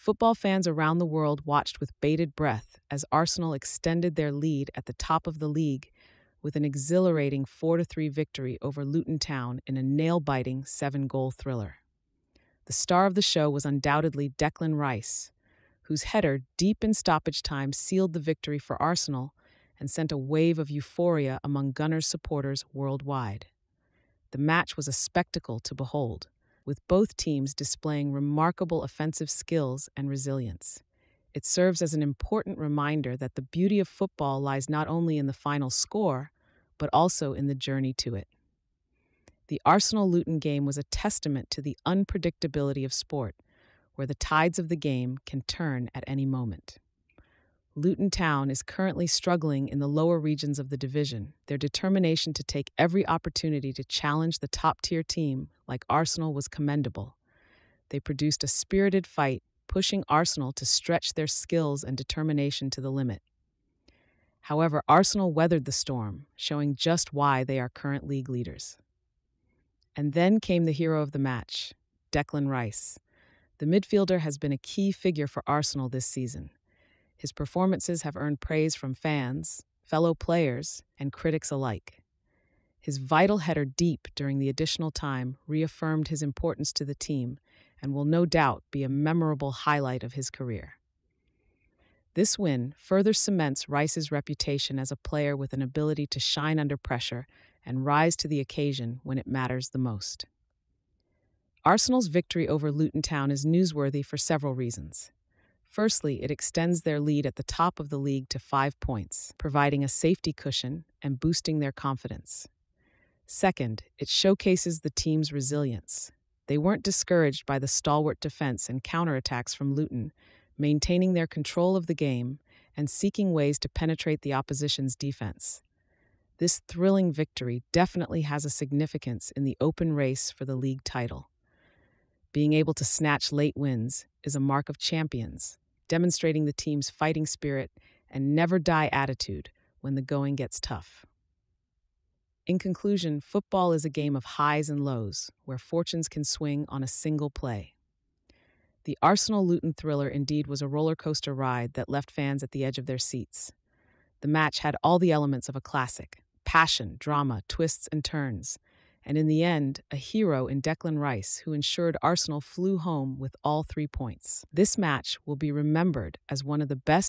Football fans around the world watched with bated breath as Arsenal extended their lead at the top of the league with an exhilarating 4 3 victory over Luton Town in a nail biting seven goal thriller. The star of the show was undoubtedly Declan Rice, whose header deep in stoppage time sealed the victory for Arsenal and sent a wave of euphoria among Gunners supporters worldwide. The match was a spectacle to behold with both teams displaying remarkable offensive skills and resilience. It serves as an important reminder that the beauty of football lies not only in the final score, but also in the journey to it. The Arsenal Luton game was a testament to the unpredictability of sport, where the tides of the game can turn at any moment. Luton Town is currently struggling in the lower regions of the division. Their determination to take every opportunity to challenge the top tier team, like Arsenal, was commendable. They produced a spirited fight, pushing Arsenal to stretch their skills and determination to the limit. However, Arsenal weathered the storm, showing just why they are current league leaders. And then came the hero of the match, Declan Rice. The midfielder has been a key figure for Arsenal this season. His performances have earned praise from fans, fellow players, and critics alike. His vital header deep during the additional time reaffirmed his importance to the team and will no doubt be a memorable highlight of his career. This win further cements Rice's reputation as a player with an ability to shine under pressure and rise to the occasion when it matters the most. Arsenal's victory over Luton Town is newsworthy for several reasons. Firstly, it extends their lead at the top of the league to five points, providing a safety cushion and boosting their confidence. Second, it showcases the team's resilience. They weren't discouraged by the stalwart defense and counterattacks from Luton, maintaining their control of the game and seeking ways to penetrate the opposition's defense. This thrilling victory definitely has a significance in the open race for the league title. Being able to snatch late wins is a mark of champions, demonstrating the team's fighting spirit and never die attitude when the going gets tough. In conclusion, football is a game of highs and lows where fortunes can swing on a single play. The Arsenal Luton thriller indeed was a roller coaster ride that left fans at the edge of their seats. The match had all the elements of a classic passion, drama, twists, and turns and in the end, a hero in Declan Rice who ensured Arsenal flew home with all three points. This match will be remembered as one of the best